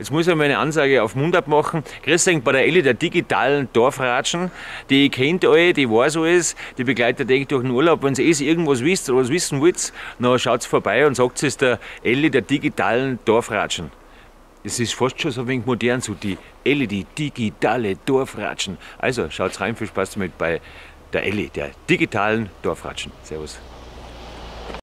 Jetzt muss ich mal eine Ansage auf Mundart machen. Grüß euch bei der Elli der digitalen Dorfratschen. Die kennt euch, die weiß alles, die begleitet euch durch den Urlaub. Wenn ihr eh irgendwas wisst oder was wissen wollt, dann schaut vorbei und sagt es der Elli der digitalen Dorfratschen. Es ist fast schon so ein wenig modern, so die Elli, die digitale Dorfratschen. Also schaut rein, viel Spaß damit bei der Elli, der digitalen Dorfratschen. Servus.